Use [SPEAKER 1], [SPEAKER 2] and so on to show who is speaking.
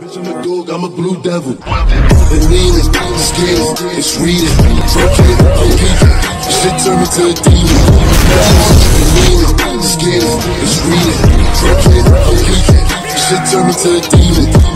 [SPEAKER 1] Bitch, I'm a dog, I'm a blue devil. The name is scared, it's reading. Fuck it, I'm weak. Shit turn me to a demon. The name is scared, it's reading. Fuck it, I'm weak. Shit turn me to a demon.